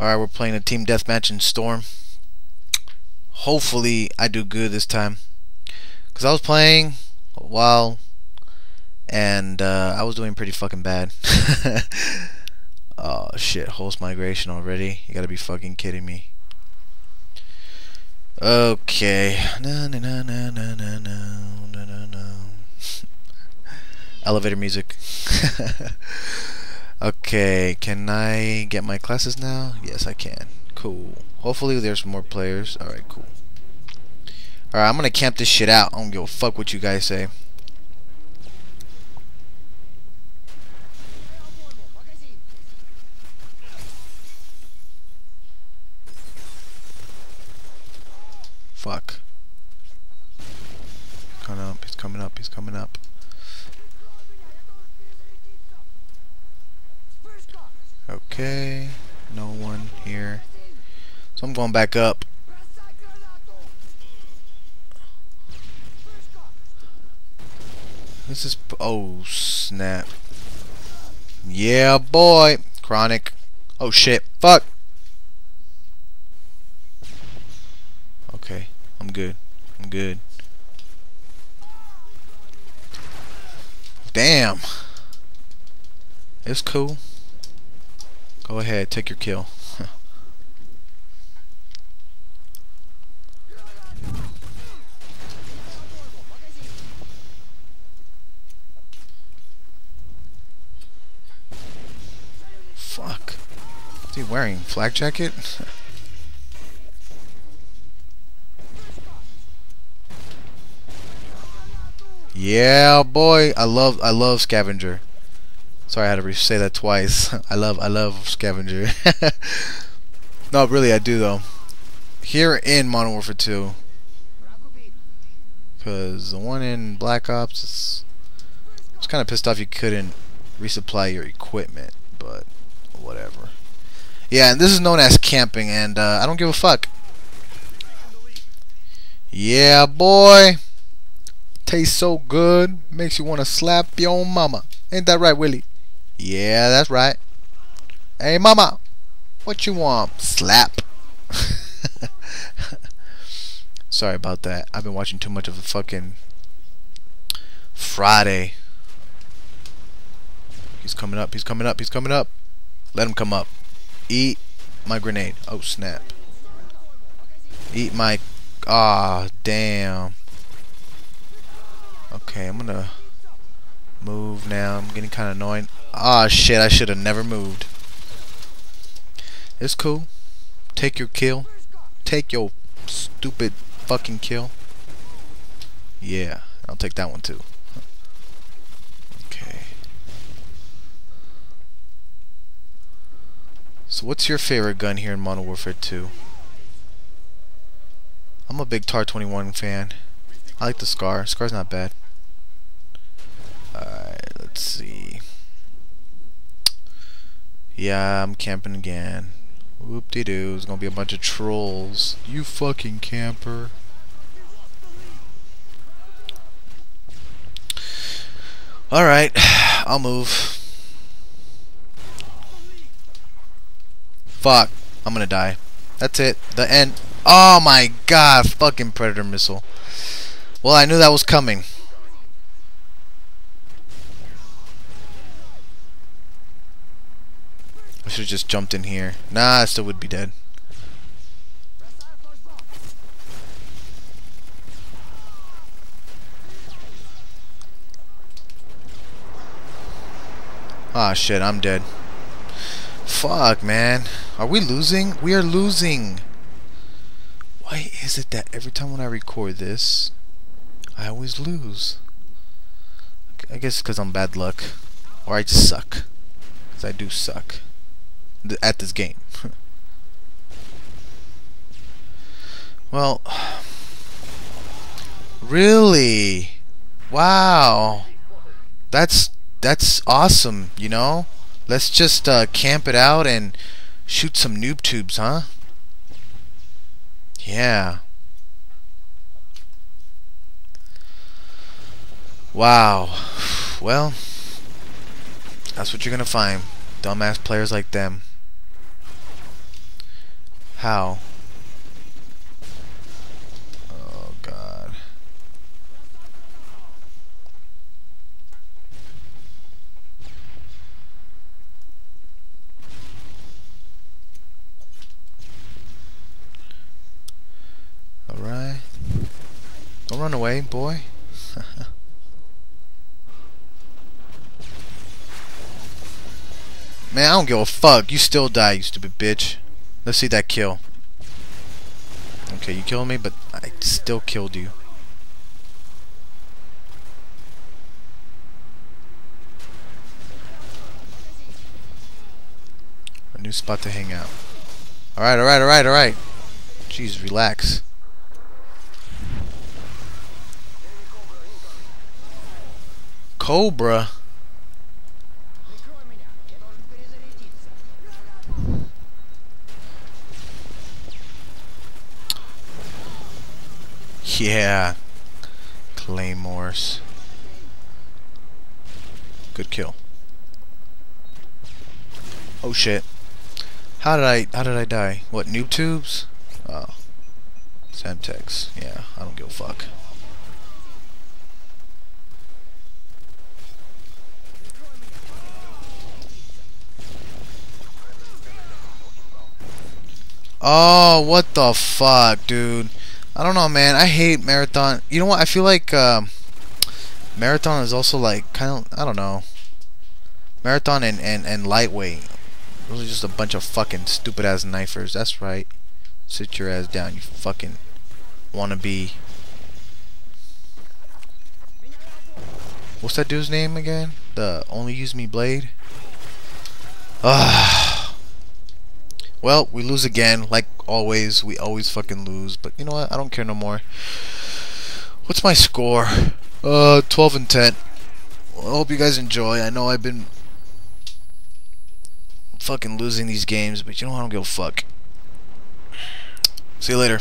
Alright, we're playing a team deathmatch in Storm. Hopefully, I do good this time. Because I was playing a while, and uh, I was doing pretty fucking bad. oh shit, host migration already? You gotta be fucking kidding me. Okay. No, no, no, no, no, no, no, no, no. Elevator music. Okay, can I get my classes now? Yes, I can. Cool. Hopefully there's more players. Alright, cool. Alright, I'm gonna camp this shit out. I don't give a fuck what you guys say. Fuck. Coming up, he's coming up, he's coming up. Okay, no one here. So I'm going back up. This is oh snap. Yeah, boy. Chronic. Oh shit. Fuck. Okay, I'm good. I'm good. Damn. It's cool. Go ahead, take your kill. Fuck. Is he wearing Flak Jacket? yeah, boy. I love I love scavenger. Sorry, I had to say that twice. I love, I love Scavenger. no, really, I do though. Here in Modern Warfare 2, because the one in Black Ops, is, I was kind of pissed off you couldn't resupply your equipment, but whatever. Yeah, and this is known as camping, and uh, I don't give a fuck. Yeah, boy. Tastes so good, makes you want to slap your mama. Ain't that right, Willie? Yeah, that's right. Hey, mama, what you want? Slap. Sorry about that. I've been watching too much of a fucking Friday. He's coming up. He's coming up. He's coming up. Let him come up. Eat my grenade. Oh, snap. Eat my... Ah, damn. Okay, I'm gonna move now. I'm getting kind of annoying. Ah, shit, I should have never moved. It's cool. Take your kill. Take your stupid fucking kill. Yeah, I'll take that one too. Okay. So what's your favorite gun here in Modern Warfare 2? I'm a big TAR 21 fan. I like the Scar. Scar's not bad. Alright, let's see. Yeah, I'm camping again. Whoop-de-doo, there's gonna be a bunch of trolls. You fucking camper. Alright, I'll move. Fuck, I'm gonna die. That's it, the end. Oh my god, fucking Predator missile. Well, I knew that was coming. Should have just jumped in here. Nah, I still would be dead. Ah, shit, I'm dead. Fuck, man. Are we losing? We are losing. Why is it that every time when I record this, I always lose? I guess because I'm bad luck. Or I just suck. Because I do suck at this game. well, really? Wow. That's that's awesome, you know? Let's just uh, camp it out and shoot some noob tubes, huh? Yeah. Wow. Well, that's what you're gonna find. Dumbass players like them. How? Oh god. Alright. Don't run away, boy. Man, I don't give a fuck. You still die, you stupid bitch. Let's see that kill. Okay, you killed me, but I still killed you. A new spot to hang out. Alright, alright, alright, alright. Jeez, relax. Cobra? Yeah. Claymores. Good kill. Oh shit. How did I how did I die? What, noob tubes? Oh. Semtex. Yeah, I don't give a fuck. Oh, what the fuck, dude. I don't know, man. I hate Marathon. You know what? I feel like um, Marathon is also like kind of, I don't know. Marathon and, and, and Lightweight. Those are just a bunch of fucking stupid ass knifers. That's right. Sit your ass down, you fucking wannabe. What's that dude's name again? The only use me blade? Ah. Well, we lose again, like always. We always fucking lose. But you know what? I don't care no more. What's my score? Uh, 12 and 10. Well, I hope you guys enjoy. I know I've been fucking losing these games, but you know? I don't give a fuck. See you later.